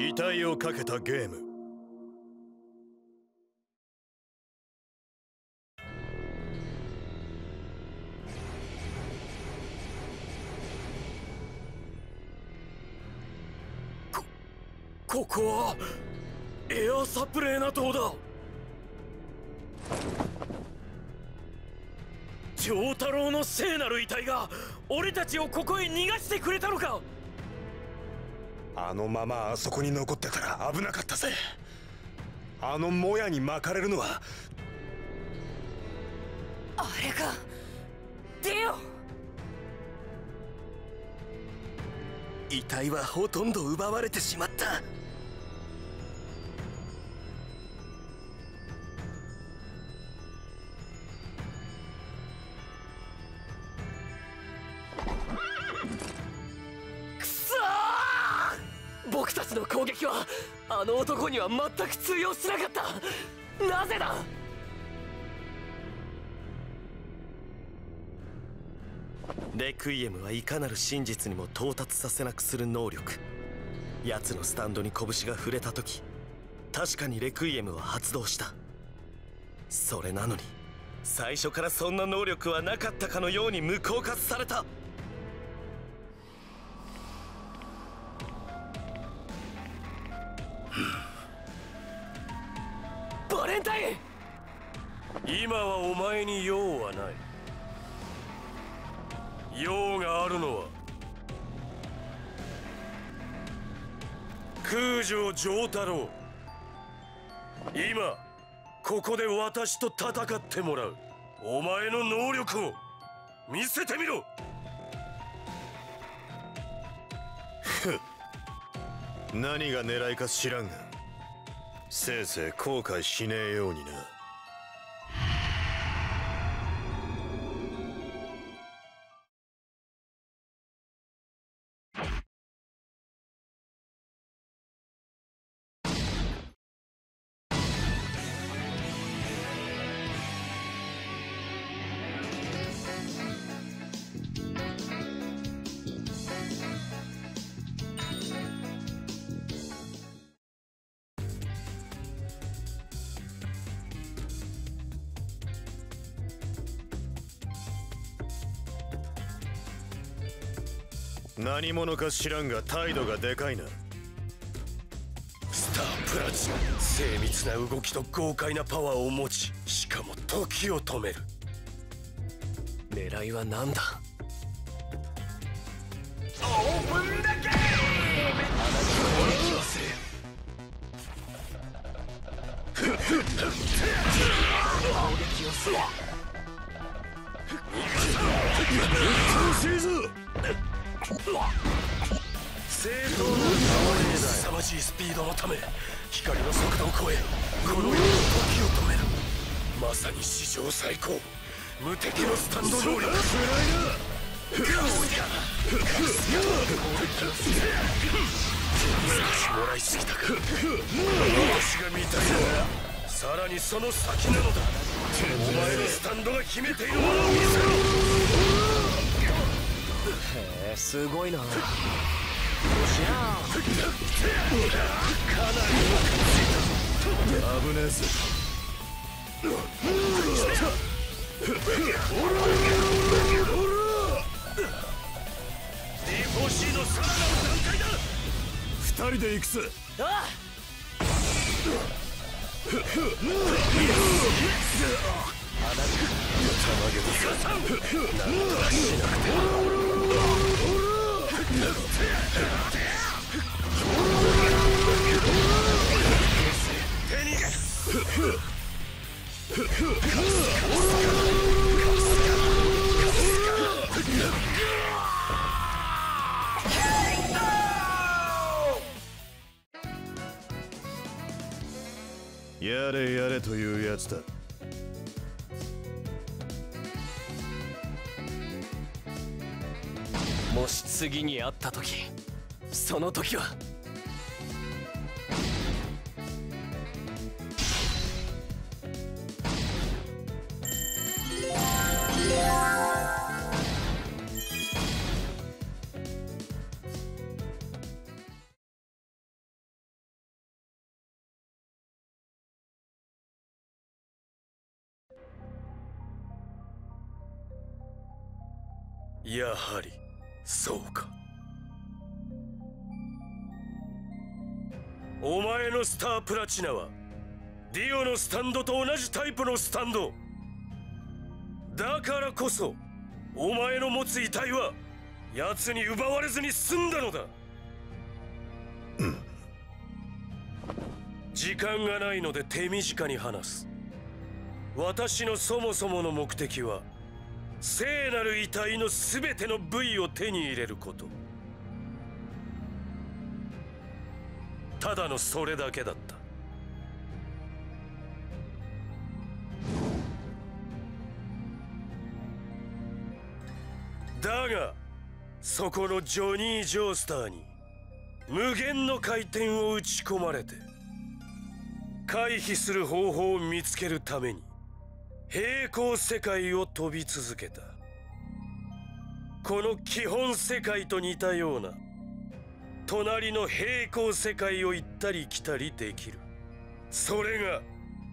遺体をかけたゲーム。ここはエアサプレーナ島だ。丈太郎の聖なる遺体が俺たちをここへ逃がしてくれたのか。あのままあそこに残ってたら危なかったぜ。あのもやに巻かれるのはあれがデオ遺体はほとんど奪われてしまっには全く通用しなかった。なぜだ？レクイエムはいかなる真実にも到達させなくする能力。奴のスタンドに拳が触れた時確かにレクイエムは発動した。それなのに最初からそんな能力はなかったかのように無効化された。前に用はない。用があるのは空城城太郎。今ここで私と戦ってもらう。お前の能力を見せてみろ。何が狙いか知らんがせいぜい後悔しねえようにな。何者か知らんが態度がでかいな。スタープラチ精密な動きと豪快なパワーを持ちしかも時を止める。狙いは何だ？正当な凄まじいスピードのため光の速度を超えこの世の時を止めるまさに史上最高無敵のスタンド能力少しもらいすぎたか私が見たいのはさらにその先なのだお前のスタンドが秘めているものを見せろへえすごいな。危ねえぜディフォーシーのさらなる段階だ二人で行くぜ。あ。やれやれというやつだ。もし次に会った時その時は。やはり。スタープラチナはディオのスタンドと同じタイプのスタンド。だからこそお前の持つ遺体は奴に奪われずに済んだのだ、うん、時間がないので手短に話す。私のそもそもの目的は聖なる遺体の全ての部位を手に入れること。ただのそれだけだった。だがそこのジョニー・ジョースターに無限の回転を打ち込まれて回避する方法を見つけるために平行世界を飛び続けた。この基本世界と似たような隣の平行世界を行ったり来たりできる。それが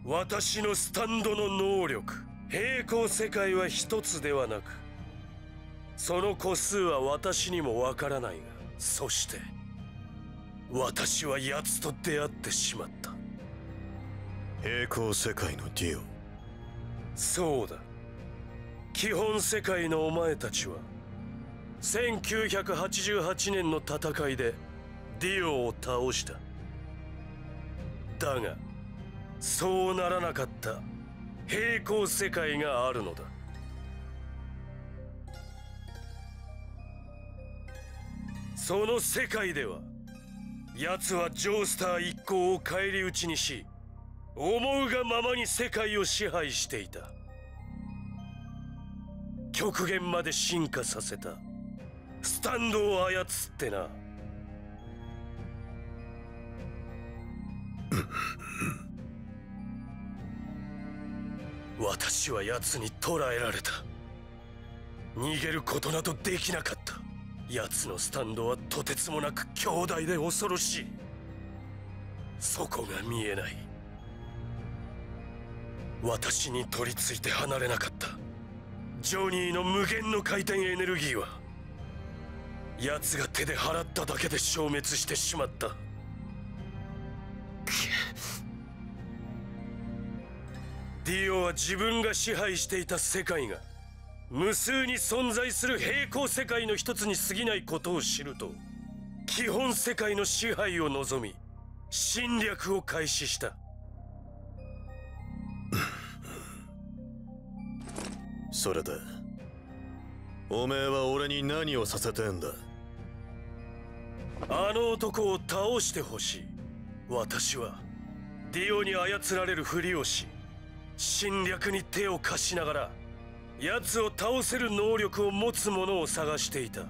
私のスタンドの能力。平行世界は一つではなくその個数は私にもわからないがそして私は奴と出会ってしまった。平行世界のディオ。そうだ。基本世界のお前たちは1988年の戦いでディオを倒した。だがそうならなかった。平行世界があるのだ。その世界では奴はジョースター一行を返り討ちにし思うがままに世界を支配していた。極限まで進化させた。スタンドを操ってな。私は奴に捕らえられた。逃げることなどできなかった。奴のスタンドはとてつもなく強大で恐ろしい。そこが見えない。私に取り付いて離れなかった。ジョニーの無限の回転エネルギーは奴が手で払っただけで消滅してしまった。ディオは自分が支配していた世界が無数に存在する平行世界の一つに過ぎないことを知ると基本世界の支配を望み侵略を開始した。それでおめえは俺に何をさせてんだ？あの男を倒してほしい私はディオに操られるふりをし侵略に手を貸しながら奴を倒せる能力を持つ者を探していた。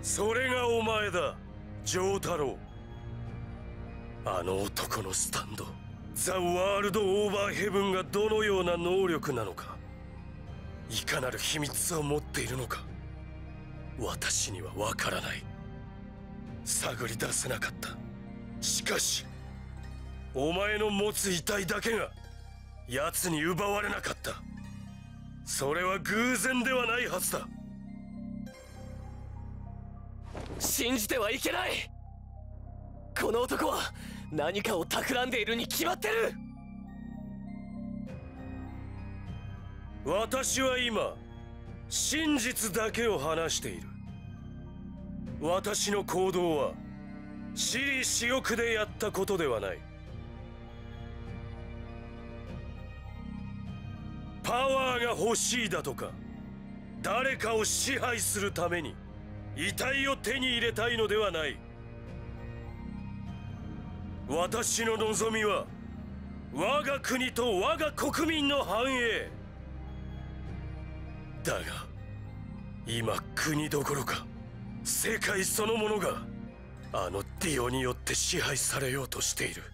それがお前だ丈太郎あの男のスタンドザ・ワールド・オーバーヘブンがどのような能力なのかいかなる秘密を持っているのか私にはわからない。探り出せなかった。しかしお前の持つ遺体だけが奴に奪われなかった。それは偶然ではないはずだ。信じてはいけない。この男は何かを企んでいるに決まってる。私は今真実だけを話している。私の行動は私利私欲でやったことではない。パワーが欲しいだとか誰かを支配するために遺体を手に入れたいのではない。私の望みは我が国と我が国民の繁栄。だが今国どころか世界そのものがあのディオによって支配されようとしている。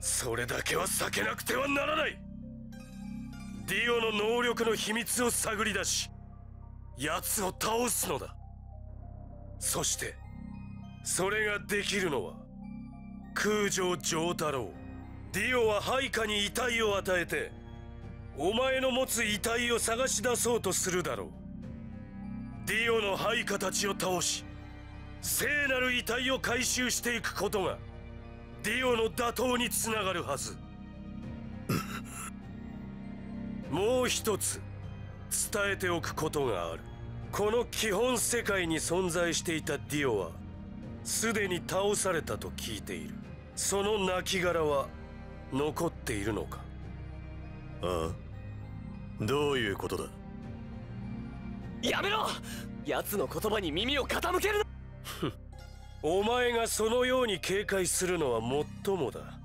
それだけは避けなくてはならない。ディオの能力の秘密を探り出し奴を倒すのだ。そしてそれができるのは空城城太郎。ディオは配下に遺体を与えてお前の持つ遺体を探し出そうとするだろう。ディオの配下たちを倒し聖なる遺体を回収していくことがディオの打倒につながるはず。もう一つ伝えておくことがある。この基本世界に存在していたディオはすでに倒されたと聞いている。その亡骸は残っているのか。ああ。どういうことだ？やめろ！奴の言葉に耳を傾けるな お前がそのように警戒するのはもっともだ。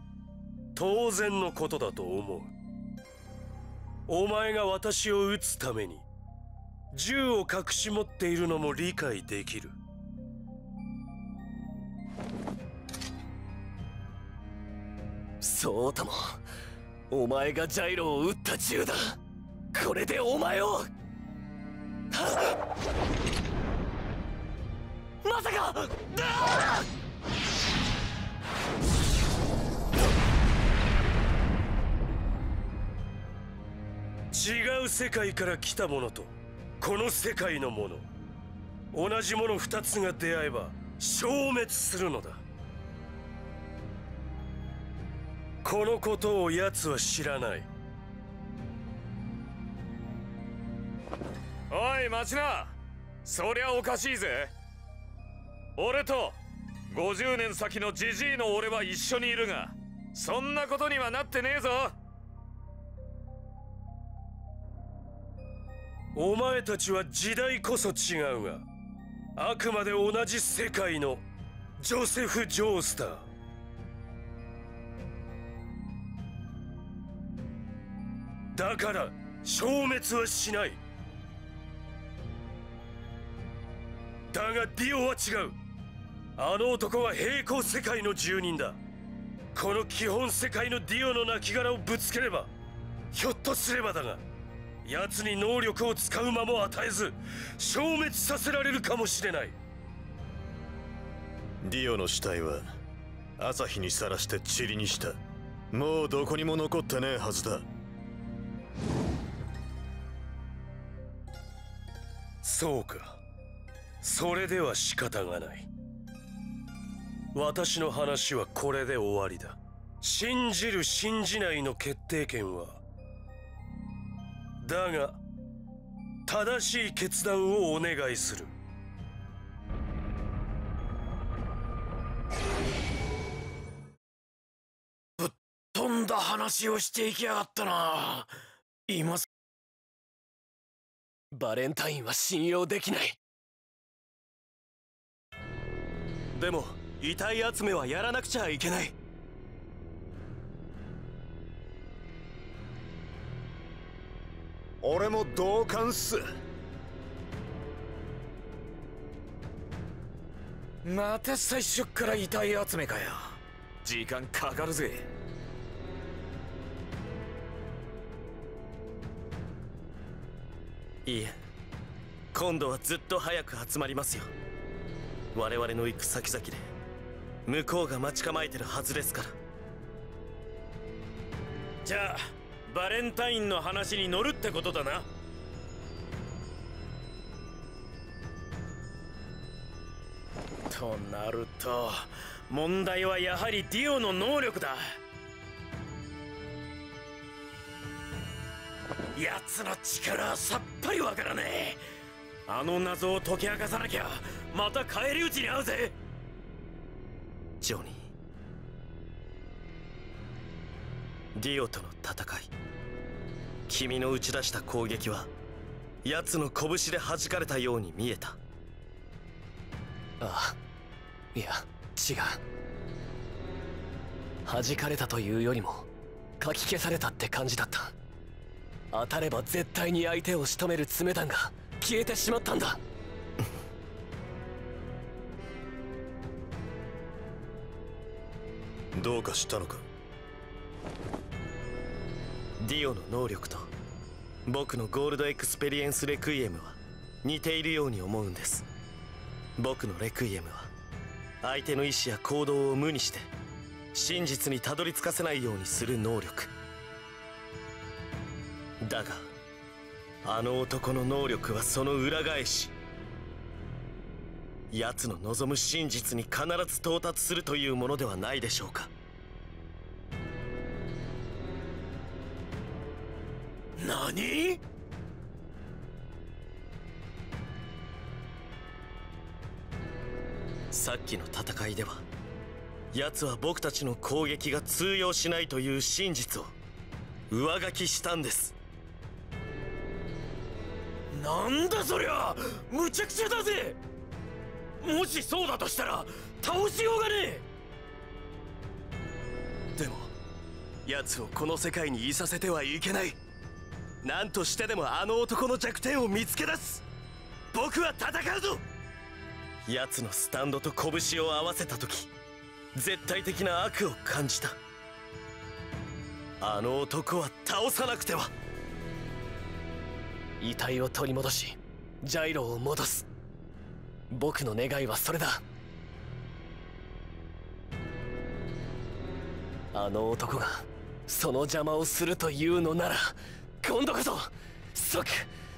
当然のことだと思う。お前が私を撃つために銃を隠し持っているのも理解できる。そうともお前がジャイロを撃った銃だ。これでお前を。まさか！違う世界から来たものとこの世界のもの。同じもの二つが出会えば消滅するのだ。このことを奴は知らない。おい待ちな！そりゃおかしいぜ。俺と50年先のジジイの俺は一緒にいるがそんなことにはなってねえぞ。お前たちは時代こそ違うがあくまで同じ世界のジョセフ・ジョースター。だから消滅はしない。だがディオは違う。あの男は平行世界の住人だ。この基本世界のディオの亡骸をぶつければひょっとすればだが奴に能力を使う間も与えず消滅させられるかもしれない。ディオの死体は朝日にさらして塵にした。もうどこにも残ってねえはずだ。そうか。それでは仕方がない私の話はこれで終わりだ。信じる信じないの決定権は。だが正しい決断をお願いする。飛んだ話をしていきやがったな。今バレンタインは信用できない。でも遺体集めはやらなくちゃいけない。俺も同感っす。また最初から遺体集めかよ。時間かかるぜ。いいえ。今度はずっと早く集まりますよ。我々の行く先々で向こうが待ち構えてるはずですから。じゃあバレンタインの話に乗るってことだな。となると問題はやはりディオの能力だ。奴の力はさっぱりわからねえ。あの謎を解き明かさなきゃまた返り討ちに遭うぜ。ジョニーディオとの戦い。君の打ち出した攻撃は奴の拳で弾かれたように見えた。ああいや違う。弾かれたというよりもかき消されたって感じだった。当たれば絶対に相手を仕留める爪弾が消えてしまったんだ。どうかしたのか？ディオの能力と僕のゴールドエクスペリエンスレクイエムは似ているように思うんです。僕のレクイエムは相手の意志や行動を無にして真実にたどり着かせないようにする能力。だがあの男の能力はその裏返し奴の望む真実に必ず到達するというものではないでしょうか。何？さっきの戦いでは奴は僕たちの攻撃が通用しないという真実を上書きしたんです。なんだそりゃ！むちゃくちゃだぜ！もしそうだとしたら倒しようがねえ！でも奴をこの世界にいさせてはいけない何としてでもあの男の弱点を見つけ出す。僕は戦うぞ。奴のスタンドと拳を合わせた時絶対的な悪を感じた。あの男は倒さなくては。遺体を取り戻しジャイロを戻す。僕の願いはそれだ。あの男がその邪魔をするというのなら今度こそ即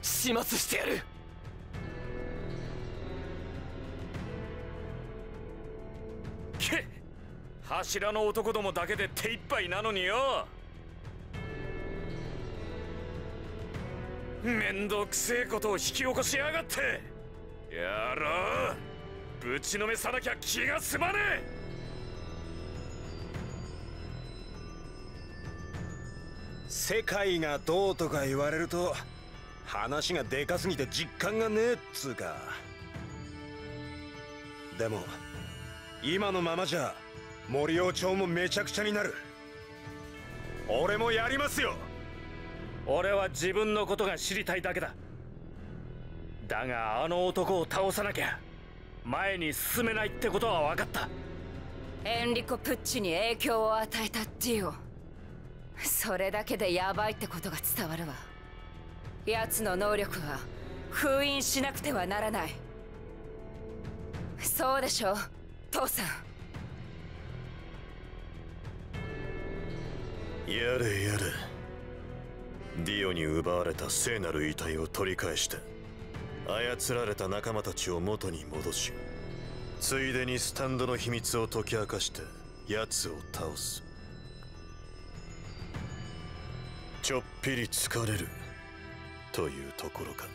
始末してやる。け柱の男どもだけで手一杯なのによ。めんどくせえことを引き起こしやがって。やろう。ぶちのめさなきゃ気が済まねえ。世界がどうとか言われると話がでかすぎて実感がねえっつうか。でも今のままじゃ森尾町もめちゃくちゃになる。俺もやりますよ。俺は自分のことが知りたいだけだ。だがあの男を倒さなきゃ前に進めないってことは分かった。エンリコ・プッチに影響を与えたディオそれだけでヤバいってことが伝わるわ。奴の能力は封印しなくてはならない。そうでしょ父さん。やれやれ。ディオに奪われた聖なる遺体を取り返して操られた仲間たちを元に戻しついでにスタンドの秘密を解き明かして奴を倒す。ちょっぴり疲れる。というところか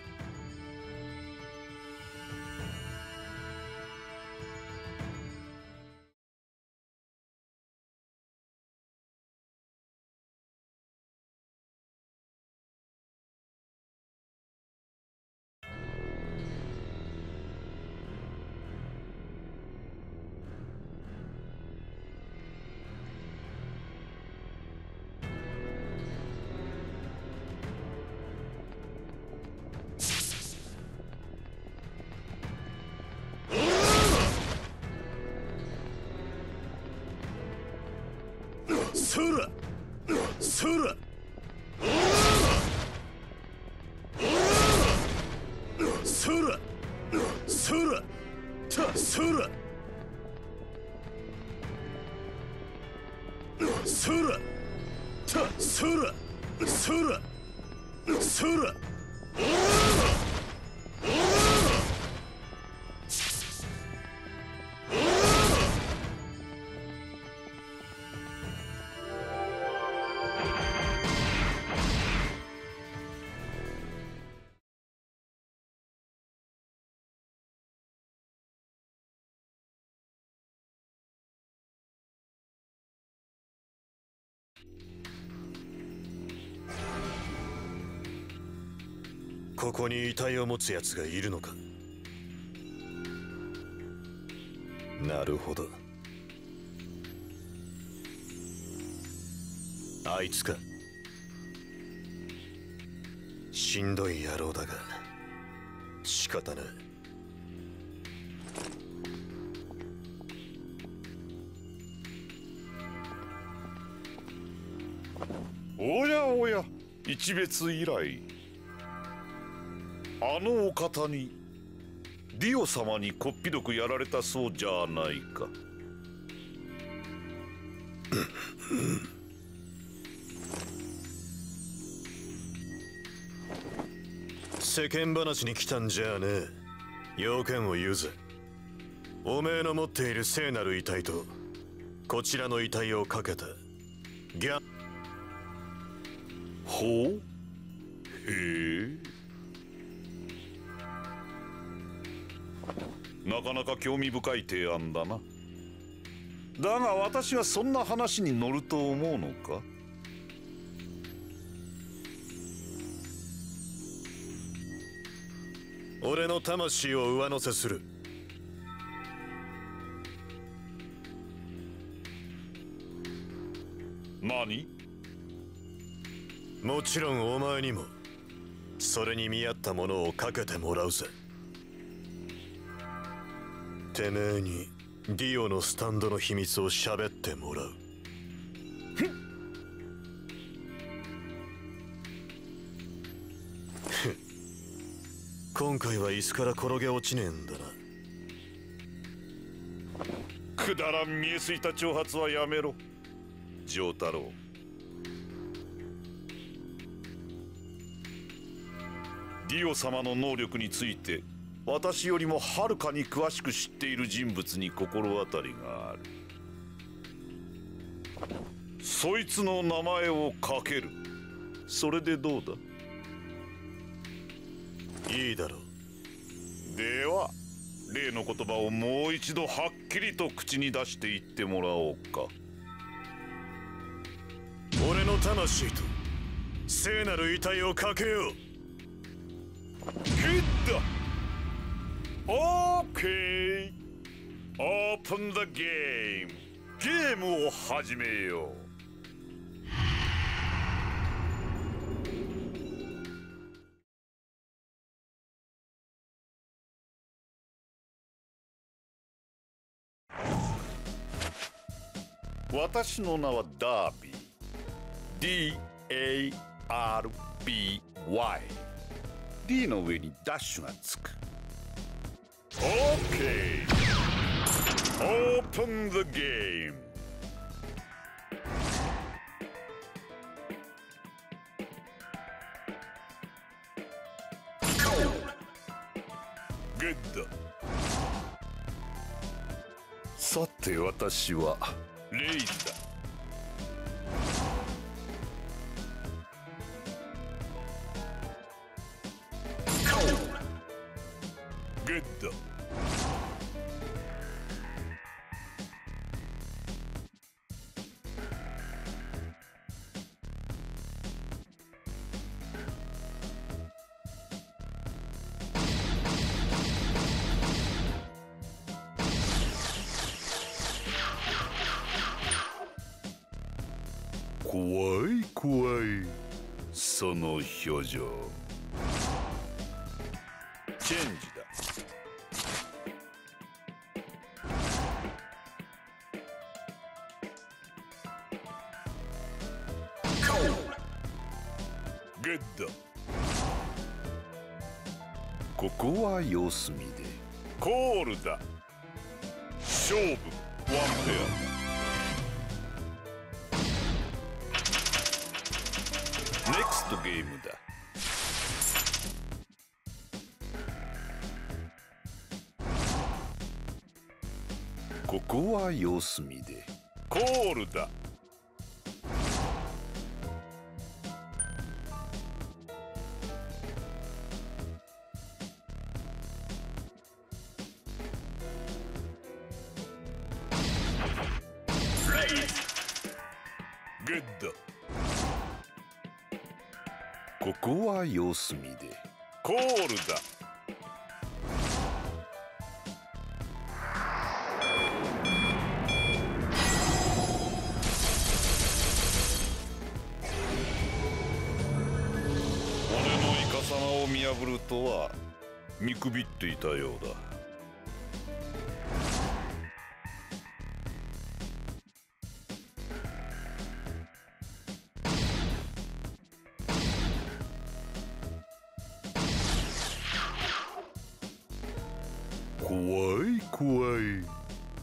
そらそらここに遺体を持つ奴がいるのか？なるほど。あいつか。しんどい野郎だが仕方ない。おやおや一別以来あのお方にディオ様にこっぴどくやられたそうじゃないか。世間話に来たんじゃね。え要件を言うぜ。おめえの持っている聖なる遺体とこちらの遺体をかけたギャほう？へえ。なかなか興味深い提案だな。だが私はそんな話に乗ると思うのか？俺の魂を上乗せする。何？もちろんお前にもそれに見合ったものをかけてもらうぜ。てめえにディオのスタンドの秘密を喋ってもらう今回は椅子から転げ落ちねえんだな。くだらん見えすいた挑発はやめろ。丈太郎。ディオ様の能力について私よりもはるかに詳しく知っている人物に心当たりがある。そいつの名前をかける。それでどうだ？いいだろうでは例の言葉をもう一度はっきりと口に出して言ってもらおうか。俺の魂と聖なる遺体をかけよう。ゲッダオーケーオープン the game. ゲームを始めよう。私の名はダービー。D-A-R-B-Y D の上にダッシュがつく。OK Open the game さて私は。レイズだグッド表情。チェンジだ。グッドここは様子見で。コールだ。勝負。ワンペア。ネクストゲームだ。ここは様子見で。コールだ。グッドここは様子見で。コールだたようだ。怖い怖い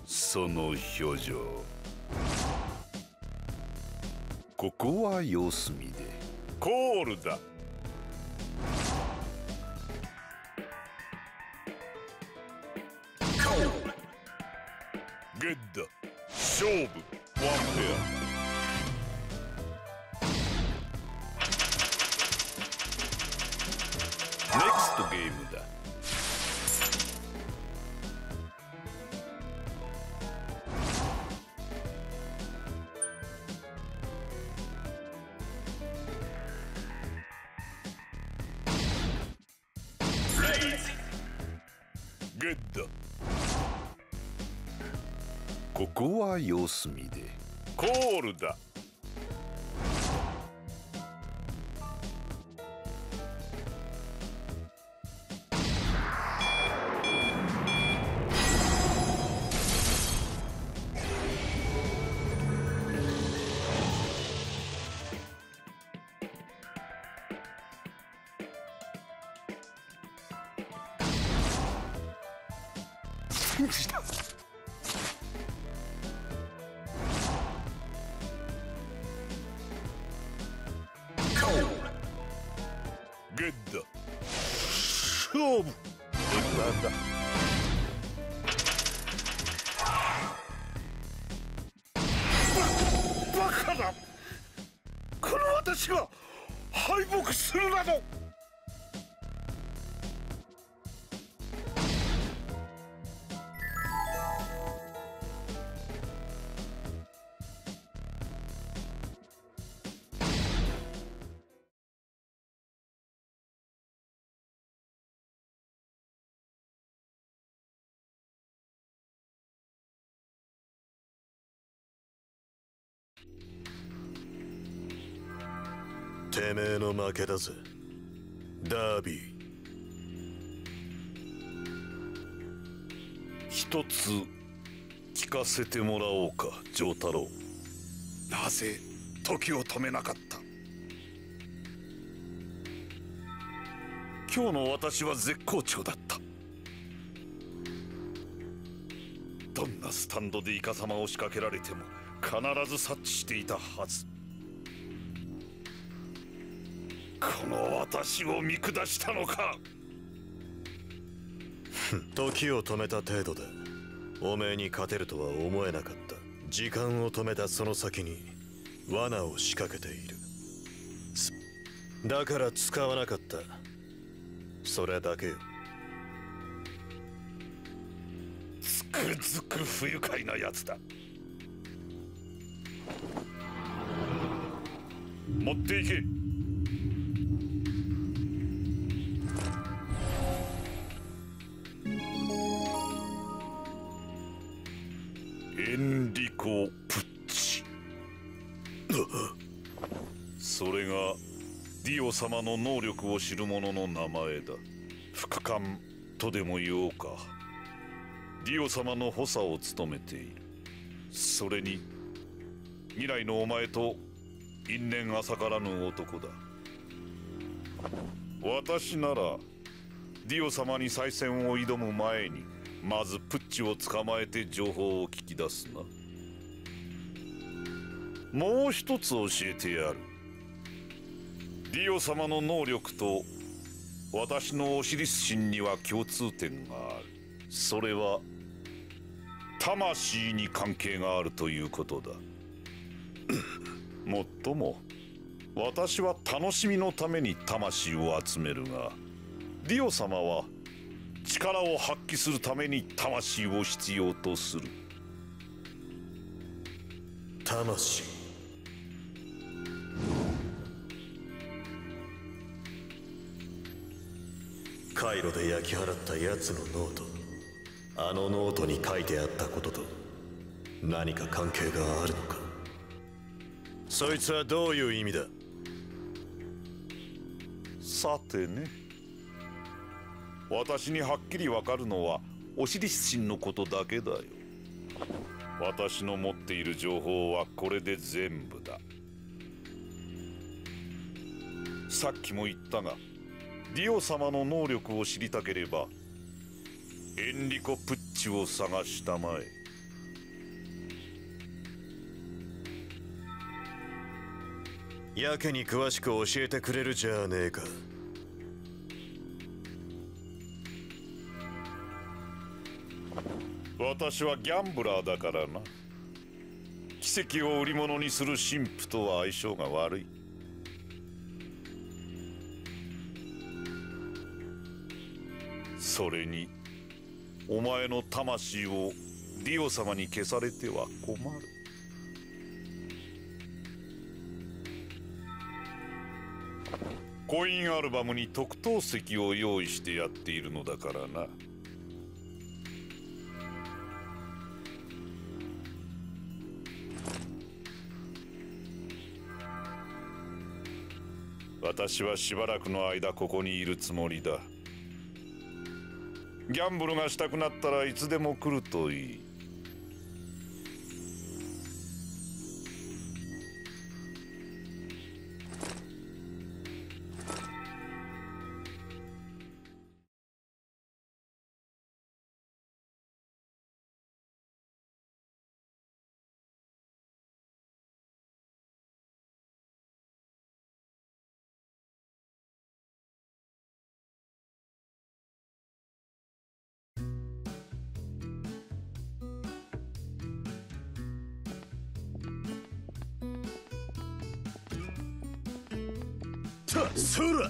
その表情。ここは様子見で。コールだ。様子見で。コールだ。ゲッダ勝負。なんだ？ババカだ。この私が敗北するなど。負けだぜ。ダービー。一つ聞かせてもらおうか丈太郎。なぜ時を止めなかった？今日の私は絶好調だった。どんなスタンドでイカ様を仕掛けられても必ず察知していたはず。この私を見下したのか。時を止めた程度でおめえに勝てるとは思えなかった。時間を止めたその先に罠を仕掛けている。すだから使わなかった。それだけよ。つくづく不愉快なやつだ。持っていけンリコ・プッチ。それがディオ様の能力を知る者の名前だ。副官とでも言おうか。ディオ様の補佐を務めている。それに未来のお前と因縁浅からぬ男だ。私ならディオ様に再戦を挑む前にまずプッチを捕まえて情報を聞き出すな。もう一つ教えてやる。ディオ様の能力と私のオシリス神には共通点がある。それは魂に関係があるということだ。もっとも私は楽しみのために魂を集めるがディオ様は力を発揮するために魂を必要とする。魂。カイロで焼き払った奴のノート。あのノートに書いてあったことと何か関係があるのか。そいつはどういう意味だ？さてね。私にはっきりわかるのはオシリス神のことだけだよ。私の持っている情報はこれで全部だ。さっきも言ったがディオ様の能力を知りたければエンリコ・プッチを探したまえ。やけに詳しく教えてくれるじゃねえか。私はギャンブラーだからな。奇跡を売り物にする神父とは相性が悪い。それにお前の魂をディオ様に消されては困る。コインアルバムに特等席を用意してやっているのだからな。私はしばらくの間ここにいるつもりだ。ギャンブルがしたくなったらいつでも来るといい。そら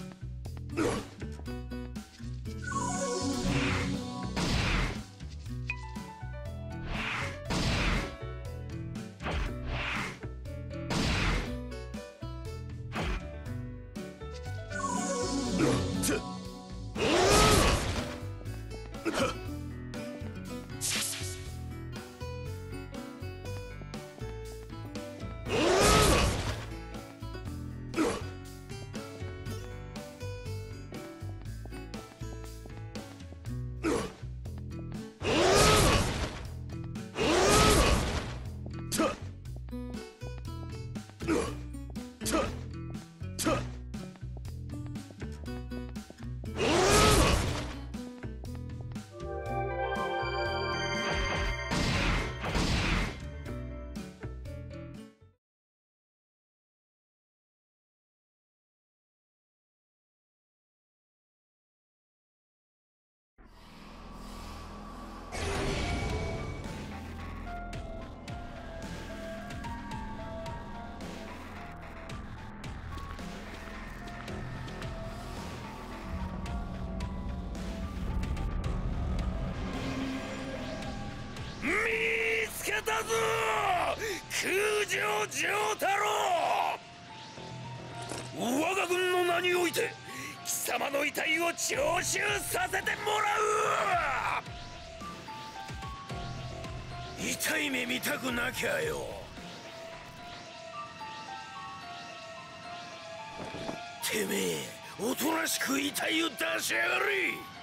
たぞ空城城太郎我が軍の名において貴様の遺体を徴収させてもらう。痛い目見たくなきゃよ。てめえおとなしく遺体を出しやがれ。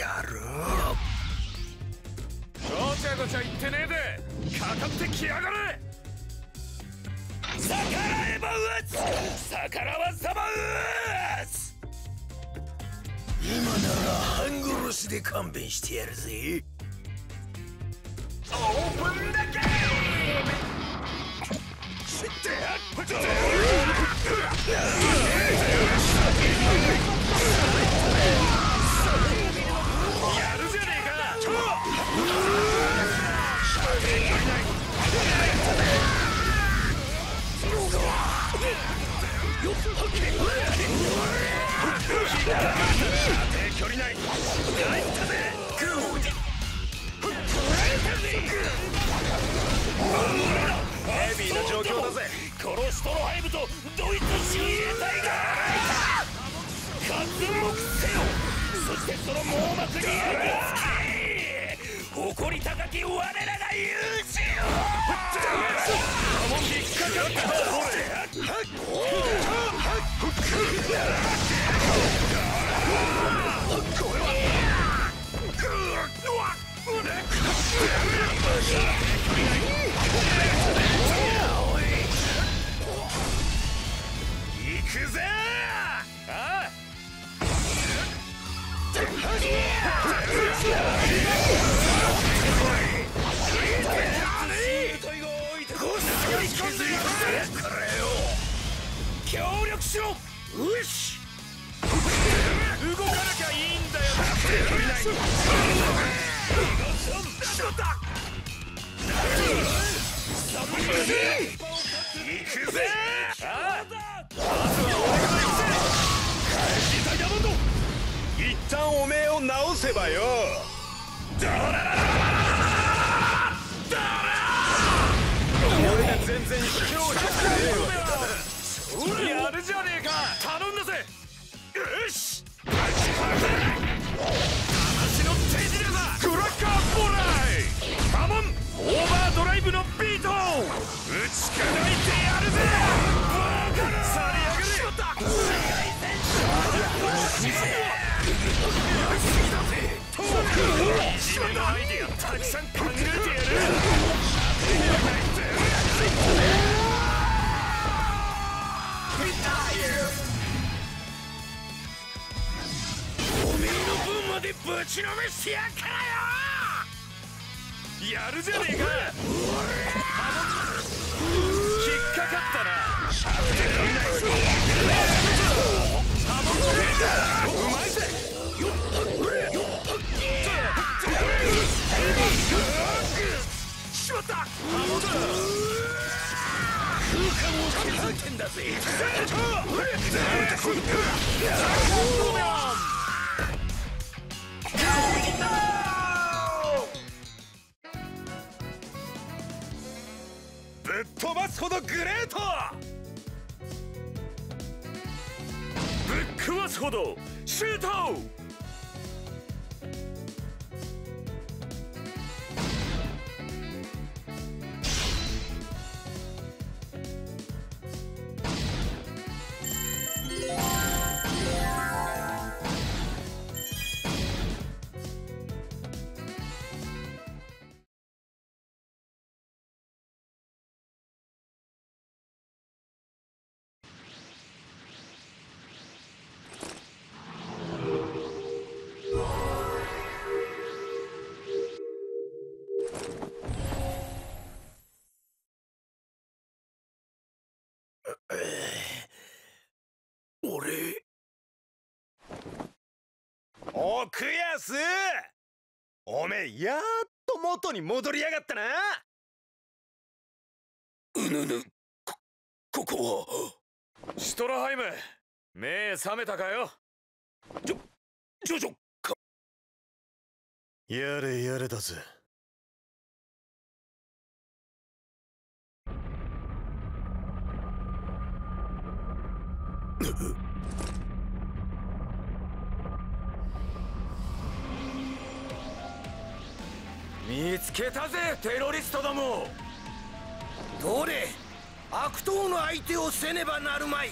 の野郎ごちゃごちゃ言ってねえで。かかってきやがれ。逆らえば撃つ。逆らわさば撃つ。今なら半殺しで勘弁してやるぜ行くぜ。ああ。まずは俺から行くぜ返しダイヤモンド一旦おめえを直せばよ俺が全然卑怯じゃねえわやるいじめのアイデアたくさん考えてやるおめえの分までぶちのめしてやっからよやるじゃねえか引っかかったなうまいぜしまったてんだぜぶっ飛ばすほどグレートぶっ壊すほどシュート奥安おめえやっと元に戻りやがったな。うぬぬこここは？シュトラハイム目覚めたかよ？ジョジョか。やれやれだぜ 見つけたぜテロリストども。どれ？悪党の相手をせねばなるまい。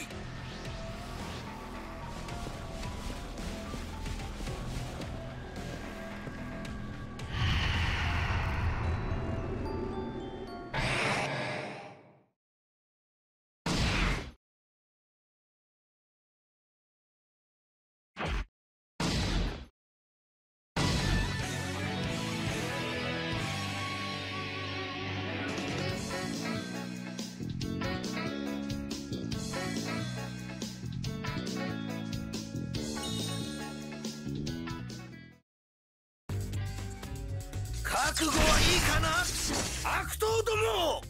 悪党ども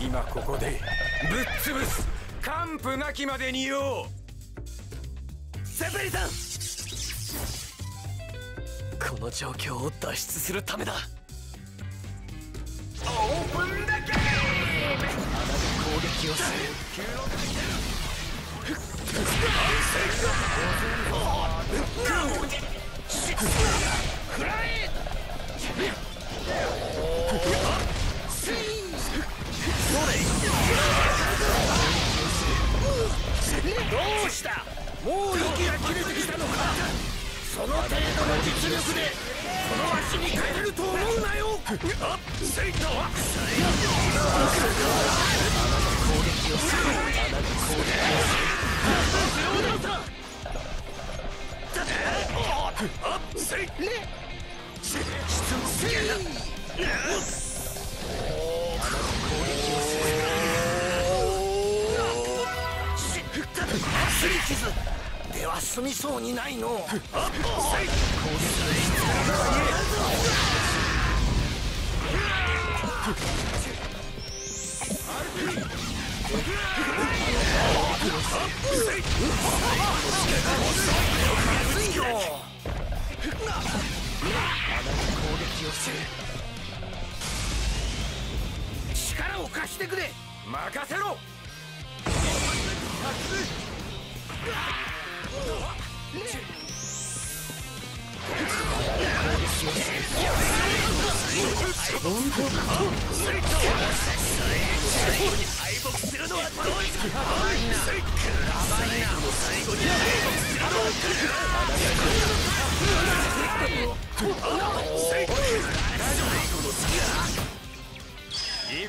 今ここでぶっ潰す。完膚なきまでによう。セペリさん。この状況を脱出するためだ。オープンだけ。攻撃をする。フライどうした？もう息が切れてきたのか？その程度の実力でこの足に変えると思うなよあセイトは攻撃をするあ攻撃をするあっセイでは済みそうにないの攻撃をする力を貸してくれ。任せろ。行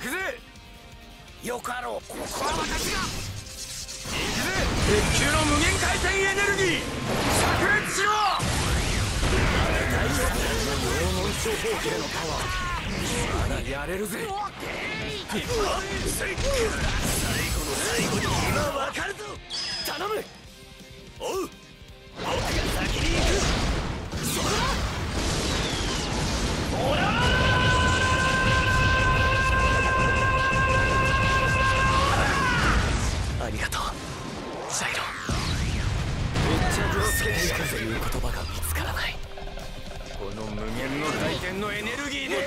くぜ。よかろう。ここは私が。行くぜ。鉄球の無限回転エネルギー。炸裂しろ。大黄金のパワーまだやれるぜ最後の最後に今わかるぞ頼むおう僕が先に行くそこだありがとうシャイロ決着をつけていくという言葉がの無限の回転のエネルギーでよ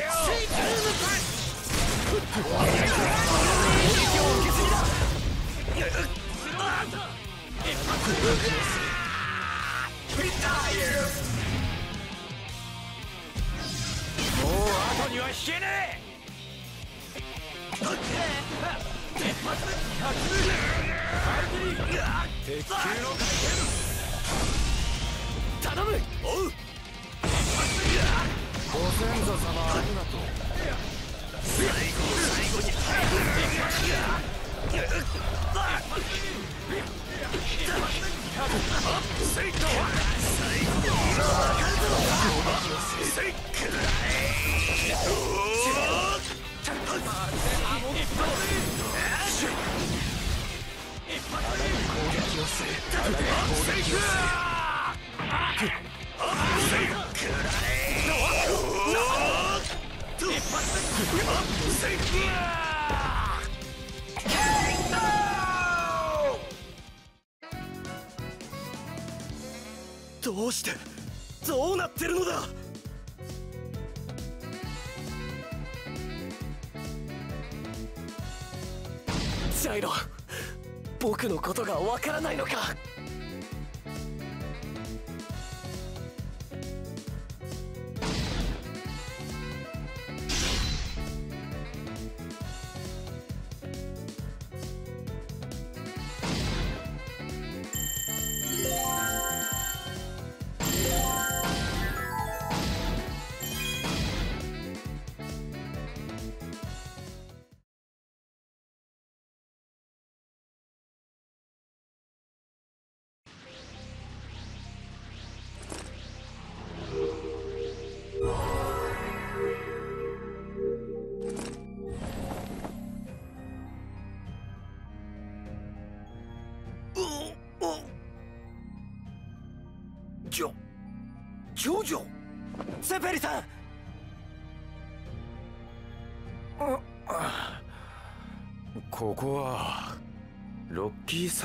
もう後には引けねえ鉄球の頼む。おう。ご先祖様ありがとうどうしてどうなってるのだ？ジャイロ僕のことがわからないのか？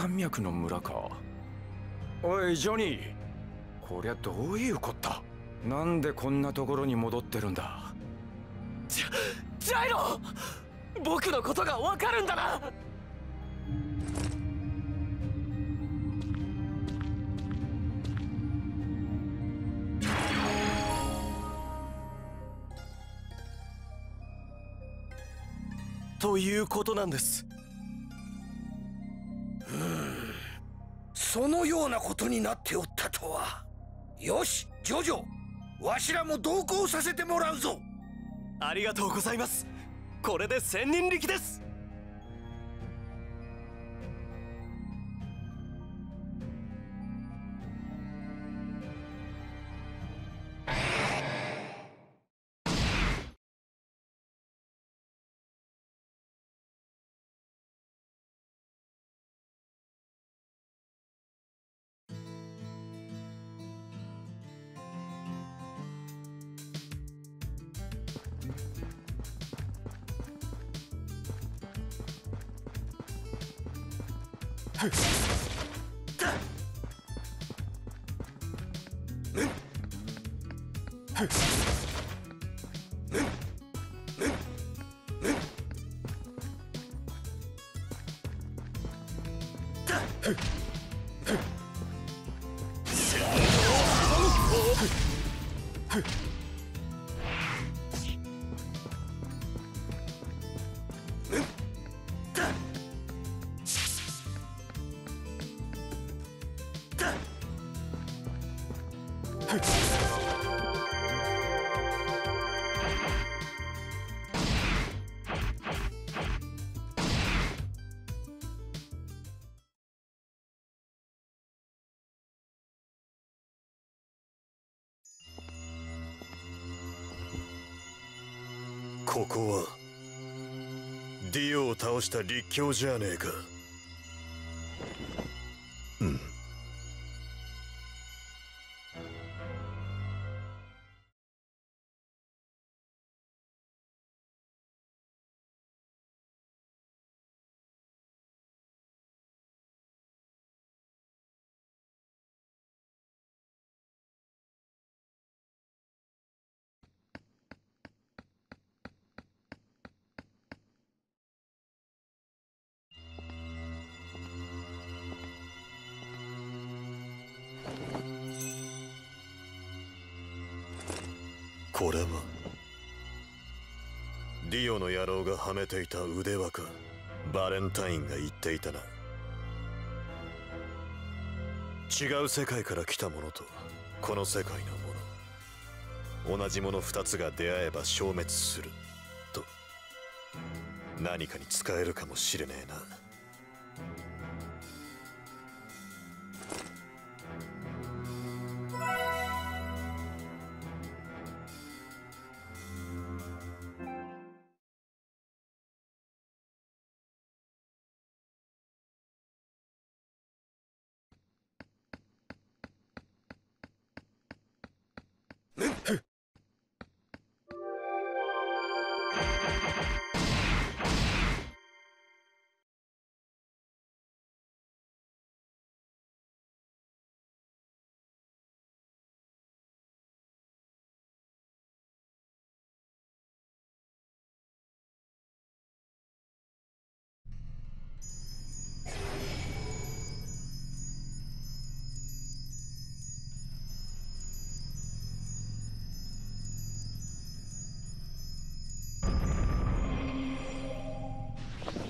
山脈の村か。おいジョニー。こりゃどういうこった？なんでこんなところに戻ってるんだ？ジャイロ！僕のことがわかるんだな！ということなんですようなことになっておったとは。よしジョジョ。わしらも同行させてもらうぞ。ありがとうございます。これで千人力です。Huh. ここは。ディオを倒した立教じゃねえか。リオの野郎がはめていた腕輪か。バレンタインが言っていたな。違う世界から来たものとこの世界のもの。同じもの2つが出会えば消滅すると。何かに使えるかもしれねえな。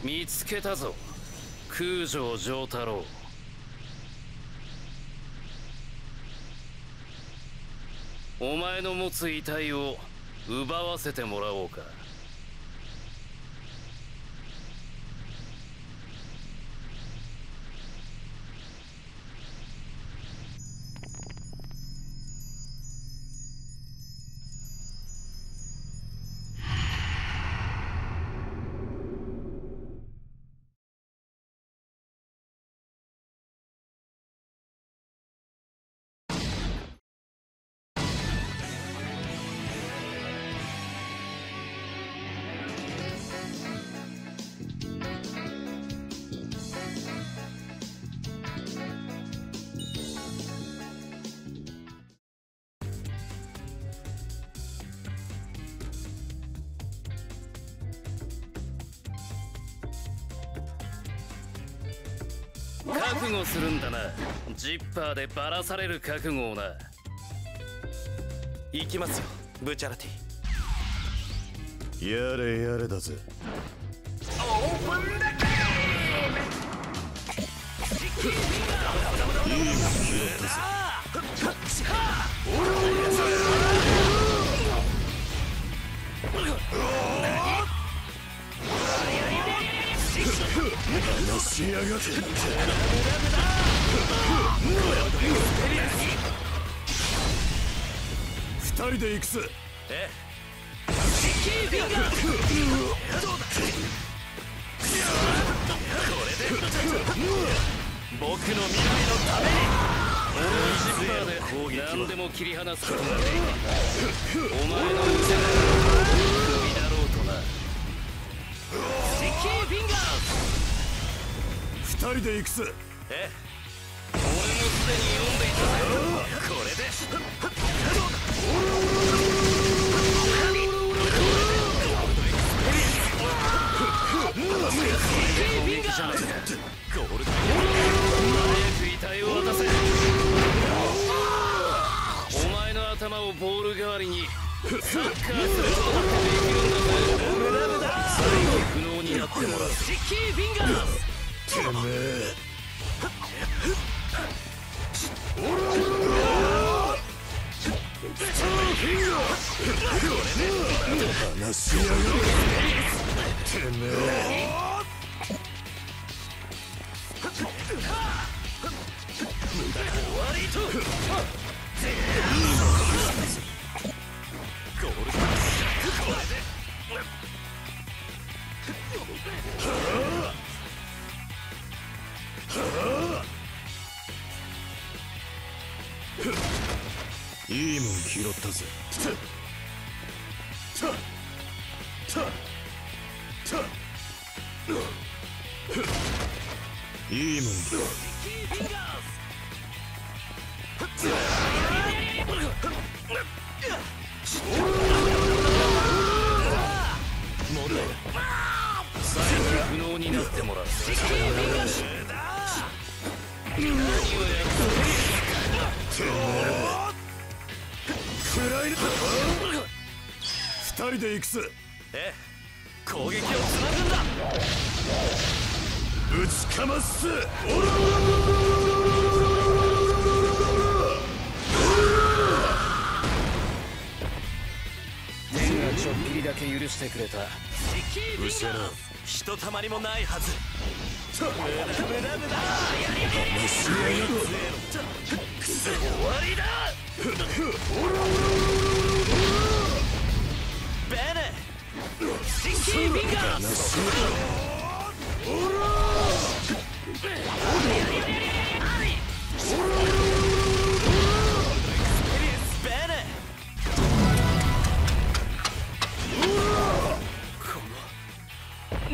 見つけたぞ。空城城太郎。お前の持つ遺体を奪わせてもらおうか。覚悟するんだな。ジッパーでバラされる覚悟をな。行きますよブチャラティ。やれやれだぜ。いいもん拾ったぜやがって二人で行くぜえこれで僕の未来のためにジッパーで何でも切り離すことができるお前の腕が首二人で行くぜ。え俺もすでに読んでいたぜこれ。でゴールド。早く遺体を渡せお前の頭をボール代わりにサッカーすることってできるんだぜ最後不能になってもらうスッキーフィンガーてめえ話しれてめえいいもん拾ったぜ。いいもんだ不能になってもらう二人で行くぜ。え攻撃をつなぐんだ。ぶちかます。ぜ天がちょっぴりだけ許してくれた。うひとたまりもないはず。終わりだ。ベネ。スッキーフィンガー。ベ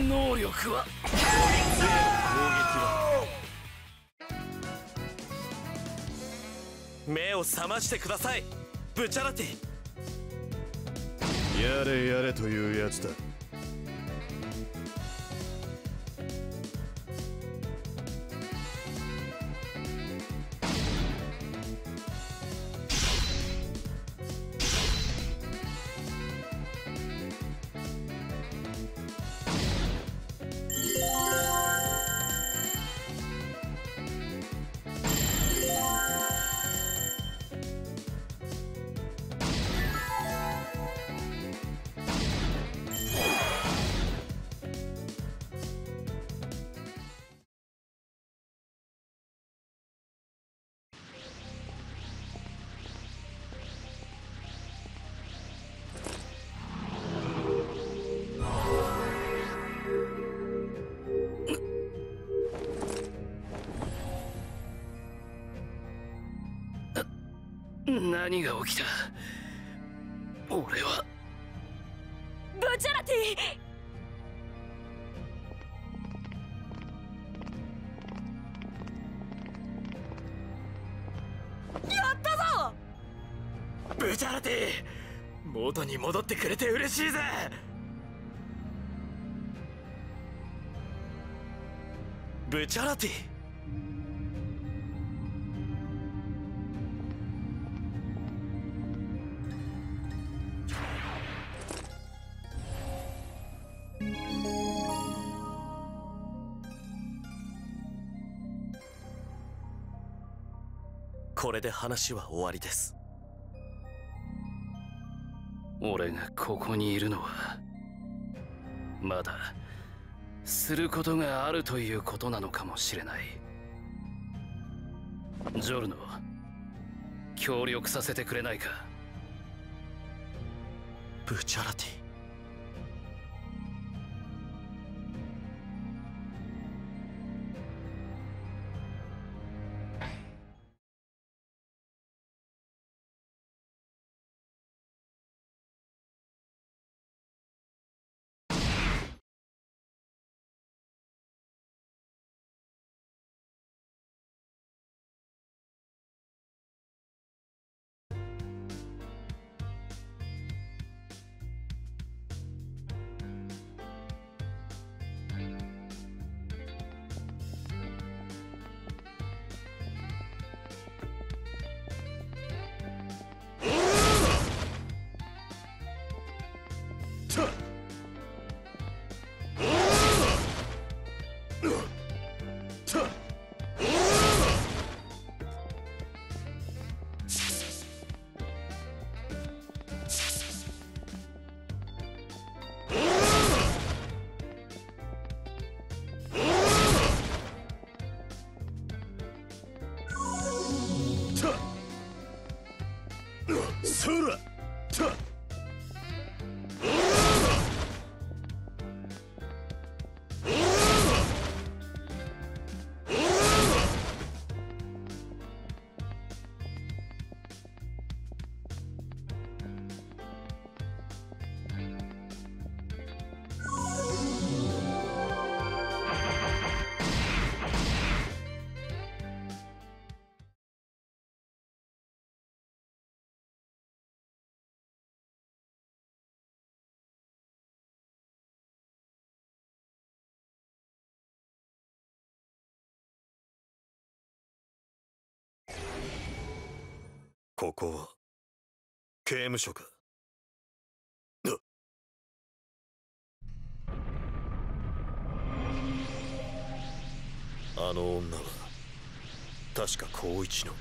能力は。目を覚ましてください。ブチャラティ。やれやれというやつだ何が起きた？俺は。ブチャラティ。やったぞ！ブチャラティ元に戻ってくれて嬉しいぜ！ブチャラティれで話は終わりです。俺がここにいるのはまだすることがあるということなのかもしれない。ジョルノ協力させてくれないか？ブチャラティここは刑務所か。あの女は確か光一の。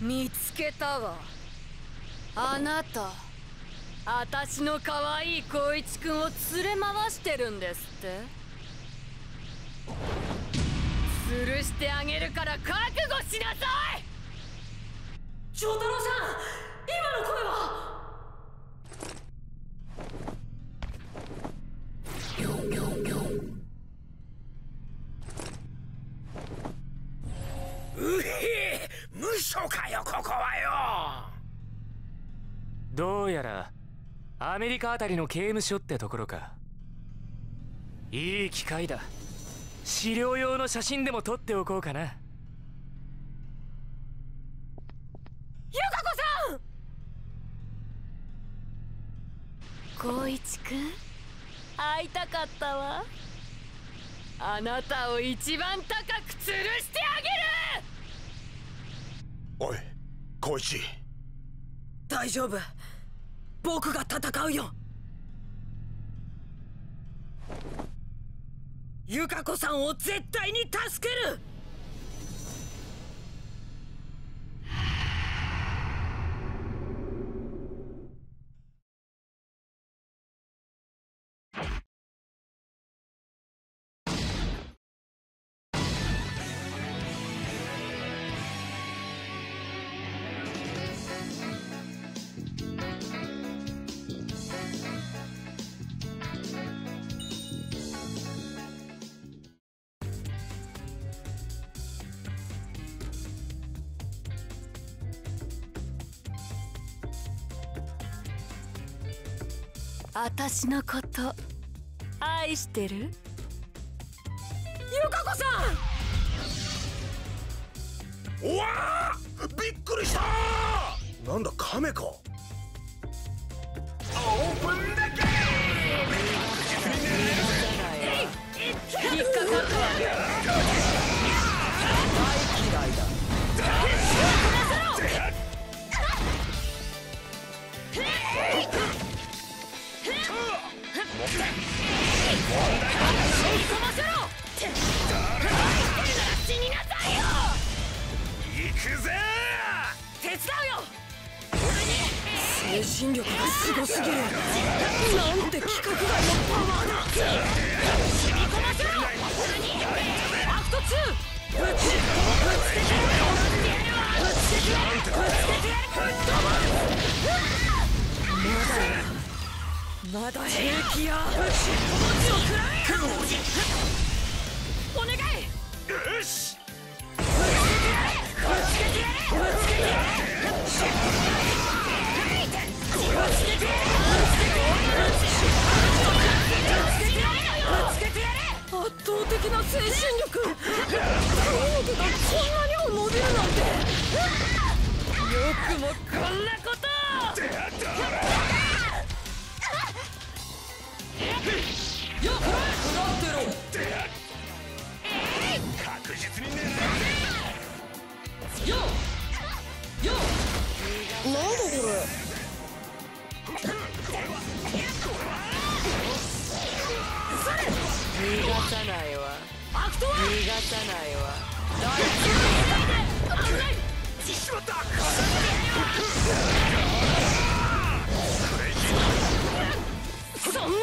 見つけたわ。あなた。私の可愛い光一くんを連れ回してるんですって。吊るしてあげるから覚悟しなさい！長太郎さん今の声は。うへ無所かよここはよ。どうやらアメリカあたりの刑務所ってところか。いい機会だ。資料用の写真でも撮っておこうかな。光一くん？会いたかったわ。あなたを一番高く吊るしてあげる！おい光一。大丈夫。僕が戦うよ。ゆか子さんを絶対に助ける私のこと愛してる？ゆかこさん！うわー！びっくりしたなんだ亀か？オープンだ精神力がすごすぎるなんて規格外のパワーだ染み込ませろアクト2ぶちぶつけてぶつけてぶつけて吹っまだまだ平気やぶちを食らえお願いよしぶつけてやれぶつけてやれぶつけてやれ圧倒的な精神力筋肉がこんなにも伸びるなんてよくもこんなことよ確実に狙よよなんだこれ逃がさない。わ逃がさない。わ大丈夫危ない。しまったそんな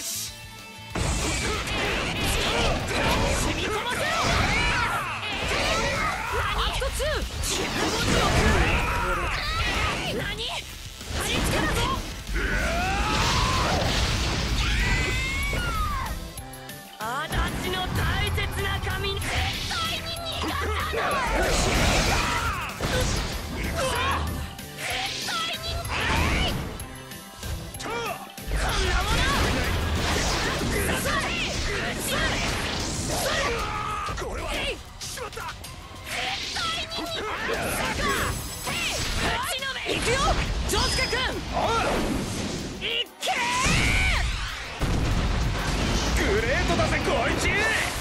し。染み込ませろアクト2自分を強く何貼り付けだぞあだちの大切な髪絶対に逃がさない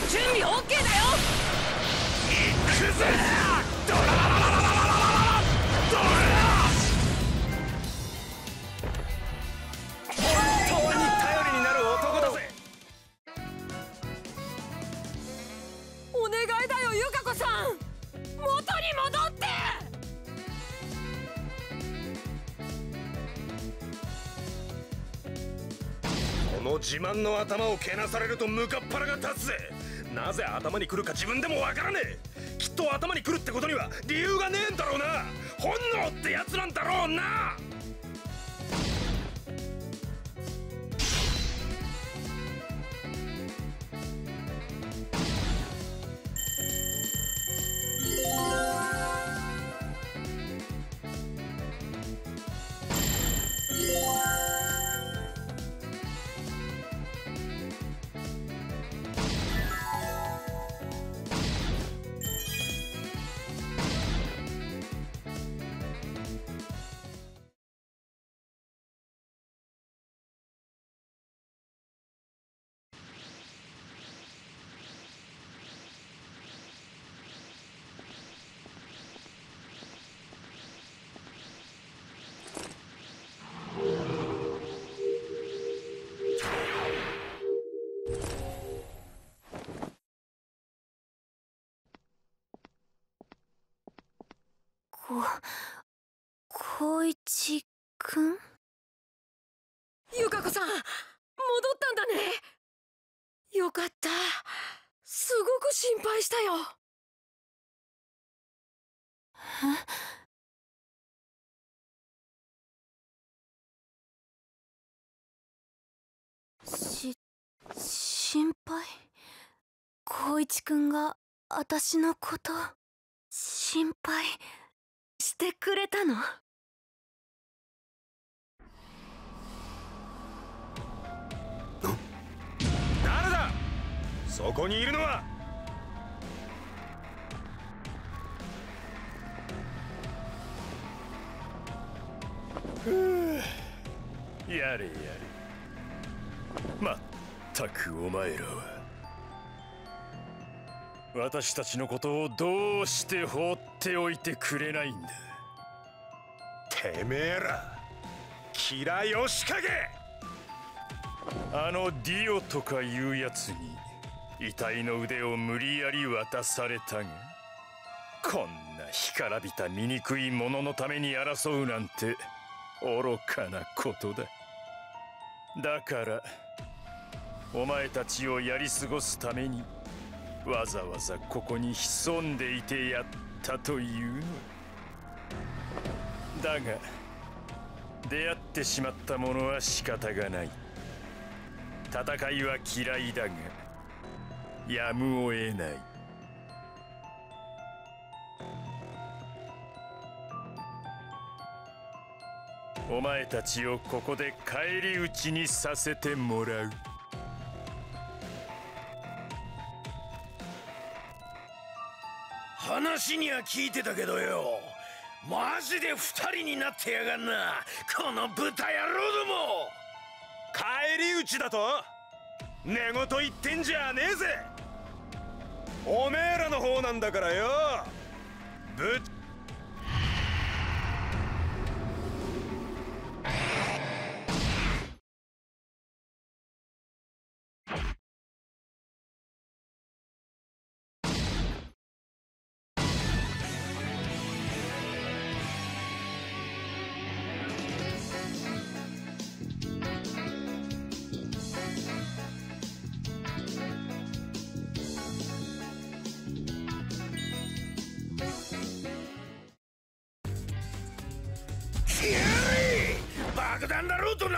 準備 OK だよ行くぜドラ自慢の頭をけなされるとムカっ腹が立つぜ。なぜ頭に来るか自分でもわからねえ。きっと頭に来るってことには理由がねえんだろうな。本能ってやつなんだろうな。したよ。し心配？光一くんが私のこと心配してくれたの？誰だ？そこにいるのはやれやれ。まったくお前らは。私たちのことをどうして放っておいてくれないんだ。てめえら。キラヨシカゲあのディオとかいうやつに遺体の腕を無理やり渡されたがこんな干からびた醜い者のために争うなんて愚かなことだ。だからお前たちをやり過ごすためにわざわざここに潜んでいてやったというの。だが出会ってしまったものは仕方がない。戦いは嫌いだがやむを得ない。お前たちをここで返り討ちにさせてもらう。話には聞いてたけどよ。マジで二人になってやがんな。この豚野郎ども。返り討ちだと？寝言言ってんじゃねえぜ。おめえらの方なんだからよ。ぶっ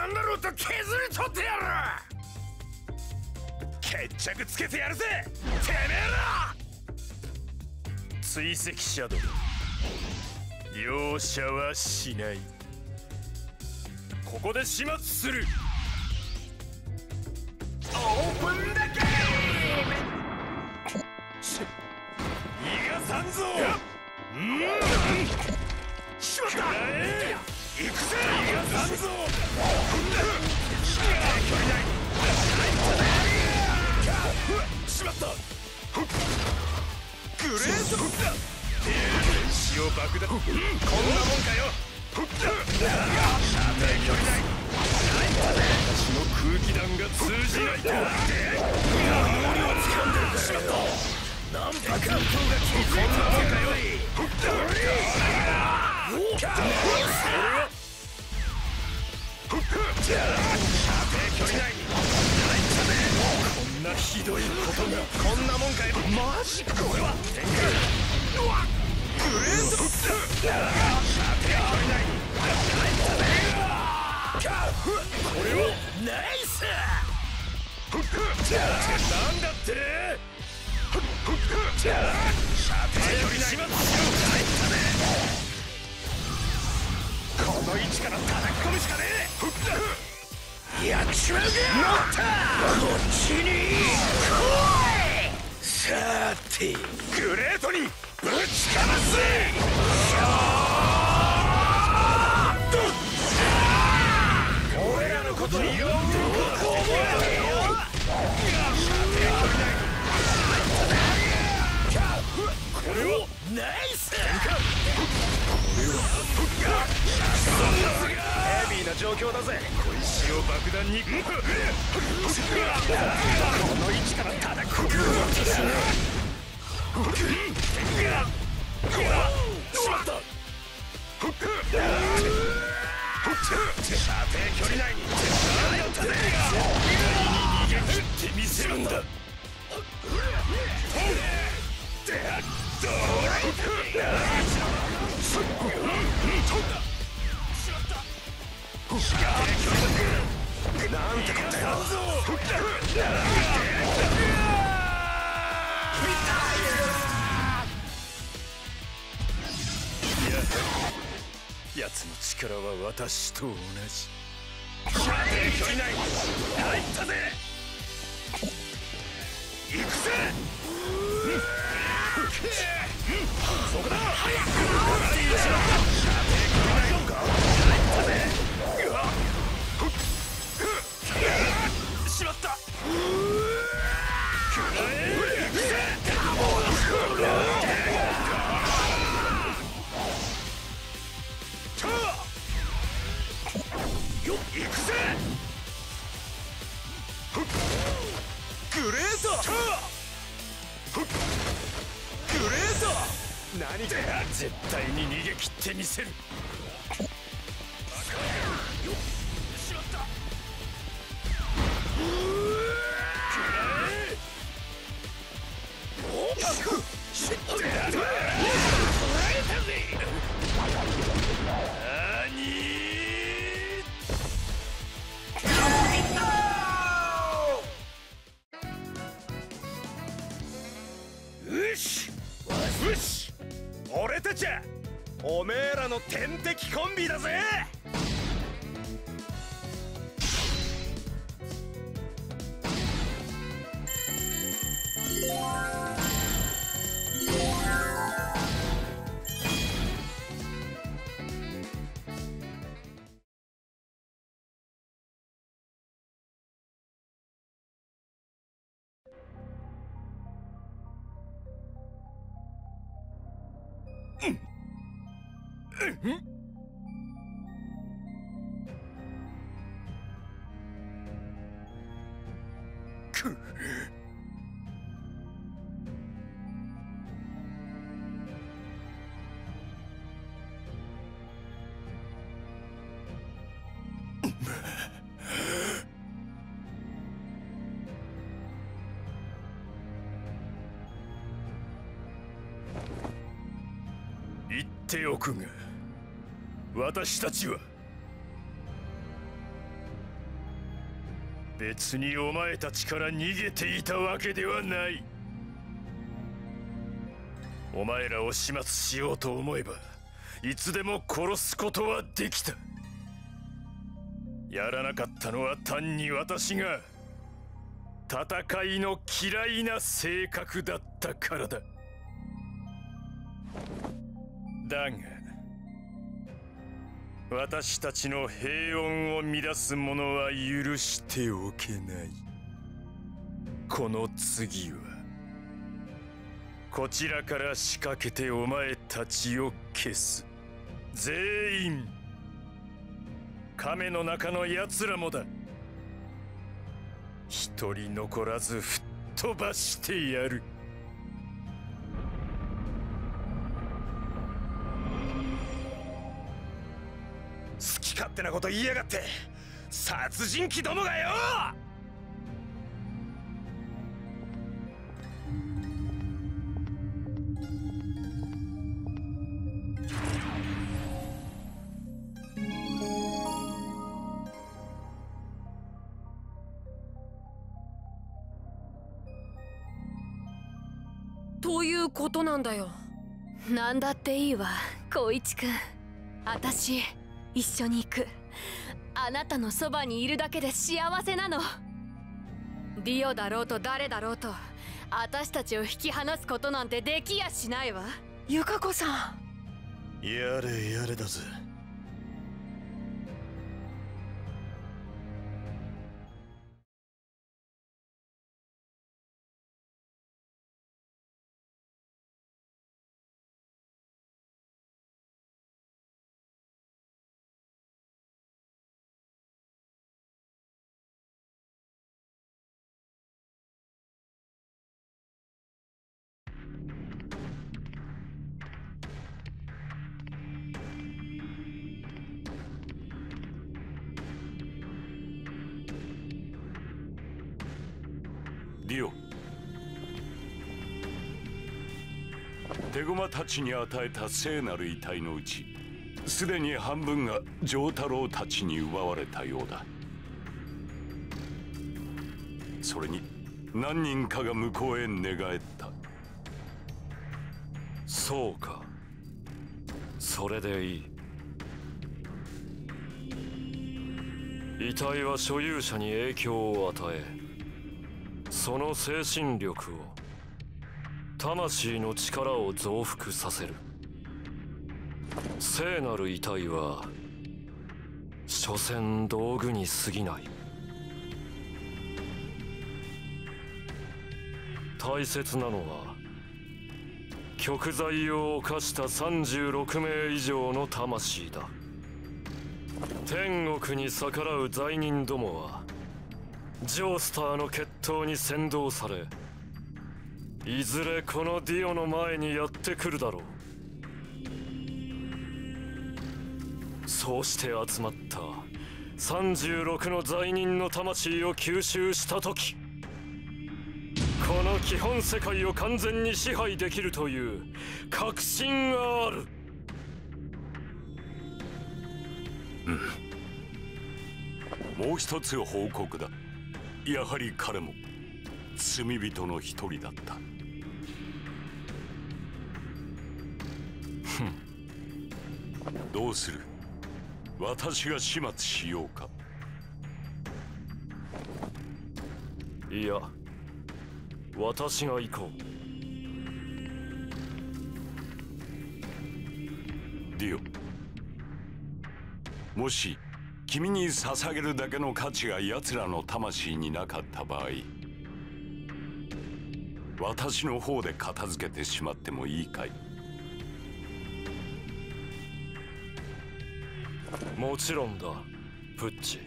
なんだろうと削り取ってやる。決着つけてやるぜ。てめえら。追跡者ども。容赦はしない。ここで始末する。オープンだけ。逃がさんぞ。うん。しまった行くぜ逃がさんぞしまったグレート原子を爆弾こんなもんかよ。射程距離内私の空気弾が通じないと能力を掴んでるからしまったナンパ関東が気づいたもんかよおっそれはんなひどいことがこんなもんかよマジかこれは展開うわグレート射程距離内にこれをナイスなんだって射程距離内にこの位置から叩き込むしかねえやっちまうかこっちに来いさてグレートにぶちかます俺らのことによく覚えよこれをナイスヘビーな状況だぜ。小石を爆弾に。この位置から叩き込むしまった射程距離内に何をたぜ逃げ切ってみせるんやいや奴の力は私と同じ。射程距離内入ったぜ。行くぜ。そこだ早く見せる。く言っておくが。私たちは。別にお前たちから逃げていたわけではない。お前らを始末しようと思えばいつでも殺すことはできた。やらなかったのは単に私が戦いの嫌いな性格だったからだ。だが私たちの平穏を乱す者は許しておけない。この次はこちらから仕掛けてお前たちを消す。全員亀の中の奴らもだ。一人残らず吹っ飛ばしてやる。手なこと言いやがって殺人鬼どもがよ！ということなんだよ。なんだっていいわ光一くん。私一緒に行く。あなたのそばにいるだけで幸せなの。ディオだろうと誰だろうと私たちを引き離すことなんてできやしないわ。ゆか子さん。やれやれだぜ手駒たちに与えた聖なる遺体のうちすでに半分が丈太郎たちに奪われたようだ。それに何人かが向こうへ寝返った。そうか。それでいい。遺体は所有者に影響を与えその精神力を魂の力を増幅させる。聖なる遺体は所詮道具に過ぎない。大切なのは極罪を犯した36名以上の魂だ。天国に逆らう罪人どもはジョースターの決闘に先導されいずれこのディオの前にやってくるだろう。そうして集まった36の罪人の魂を吸収した時この基本世界を完全に支配できるという確信がある。うん。もう一つ報告だ。やはり彼も罪人の一人だった。どうする？私が始末しようか。いや私が行こう。ディオ。もし君に捧げるだけの価値が奴らの魂になかった場合私の方で片付けてしまってもいいかい？もちろんだ。プッチ。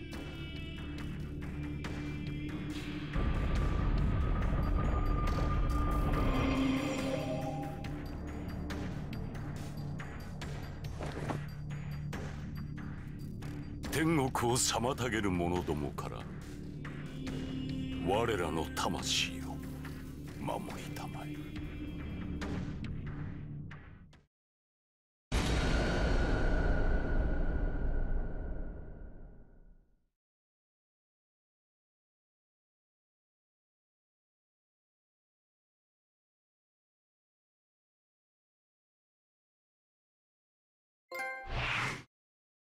天国を妨げる者どもから我らの魂を守りたま